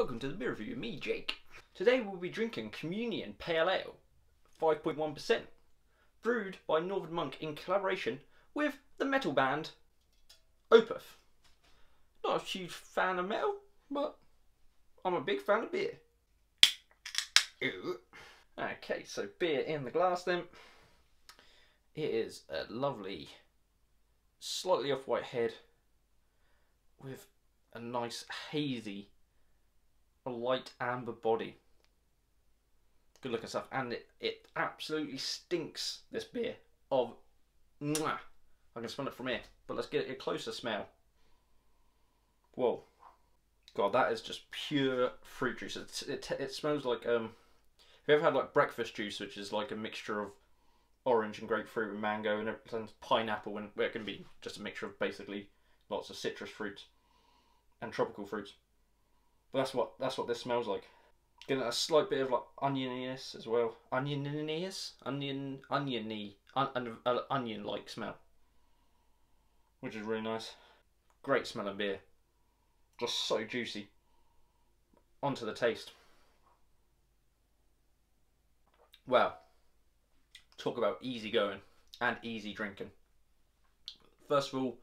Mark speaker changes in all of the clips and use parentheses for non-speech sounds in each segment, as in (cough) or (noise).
Speaker 1: Welcome to the beer review, me, Jake. Today we'll be drinking Communion Pale Ale, 5.1%, brewed by Northern Monk in collaboration with the metal band Opeth. Not a huge fan of metal, but I'm a big fan of beer. Okay, so beer in the glass then. It is a lovely, slightly off white head with a nice hazy, light amber body. Good looking stuff, and it, it absolutely stinks. This beer of, mwah. I can smell it from here, but let's get a closer smell. Whoa, God, that is just pure fruit juice. It it, it smells like um. Have you ever had like breakfast juice, which is like a mixture of orange and grapefruit and mango and, and pineapple, and it can be just a mixture of basically lots of citrus fruits and tropical fruits. But that's what that's what this smells like. Getting a slight bit of like onioniness as well. Onioniness, onion, oniony, un, uh, onion-like smell, which is really nice. Great smelling beer. Just so juicy. Onto the taste. Well, talk about easy going and easy drinking. First of all,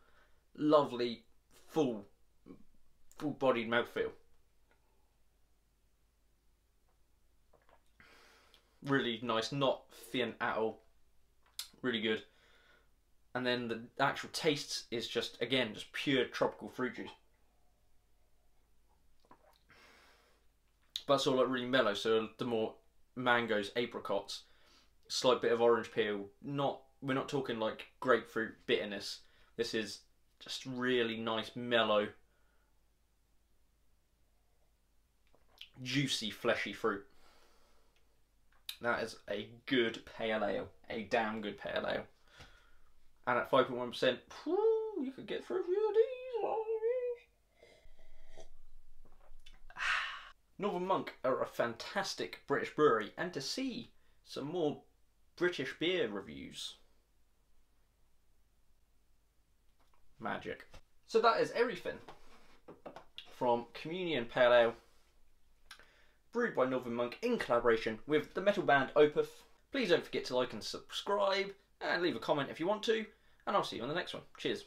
Speaker 1: lovely, full, full bodied mouthfeel. Really nice, not thin at all. Really good. And then the actual taste is just, again, just pure tropical fruit juice. But it's all like really mellow, so the more mangoes, apricots, slight bit of orange peel. Not we're not talking like grapefruit bitterness. This is just really nice, mellow, juicy, fleshy fruit. That is a good pale ale, a damn good pale ale. And at 5.1%, you could get through a few of these. (sighs) Northern Monk are a fantastic British brewery, and to see some more British beer reviews. Magic. So that is everything from Communion Pale Ale, brewed by Northern Monk in collaboration with the metal band Opeth. Please don't forget to like and subscribe, and leave a comment if you want to, and I'll see you on the next one. Cheers.